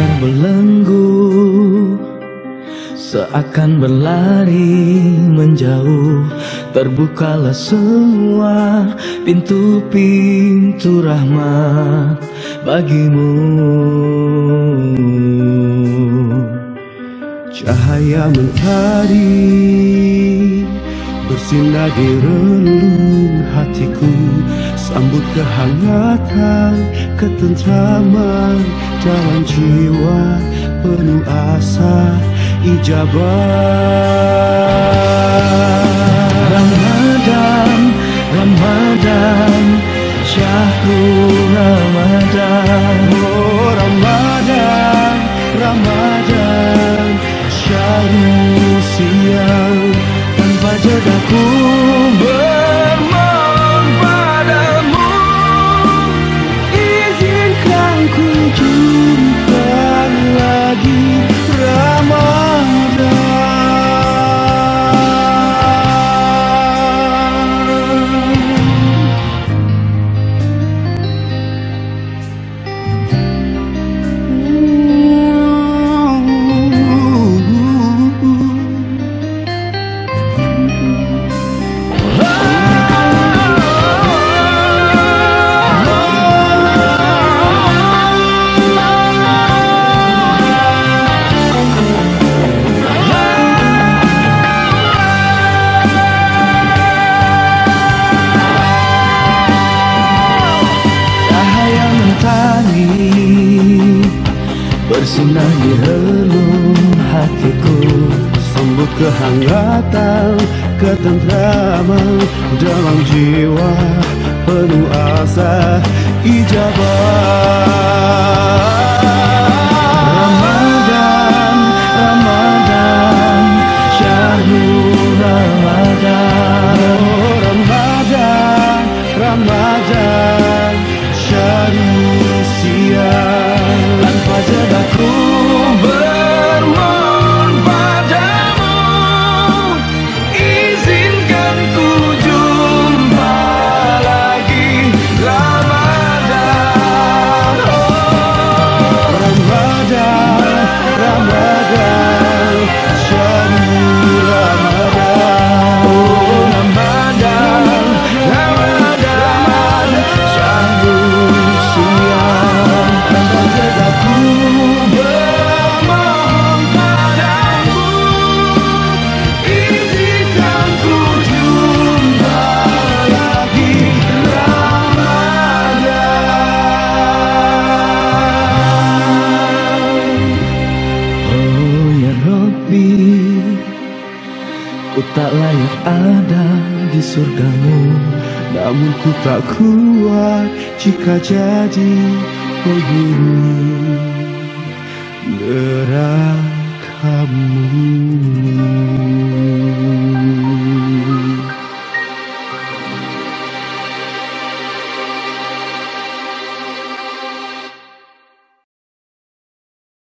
terbelenggu Seakan berlari menjauh. Terbukalah semua pintu-pintu rahmat bagimu. Cahaya mentari bersinar di relung hatiku Sambut kehangatan, ketentraman dalam jiwa penuh asa ijabah. Ramadan, Ramadan, syahrul Ramadan. Oh Ramadan, Ramadan Syahrul siang Tanpa jedaku bermohon Bersinar di relung hatiku Sambut kehangatan, ketentraman dalam jiwa penuh asa ijabah. Tak layak ada di surgamu. Namun ku tak kuat jika jadi penghuni nerakamu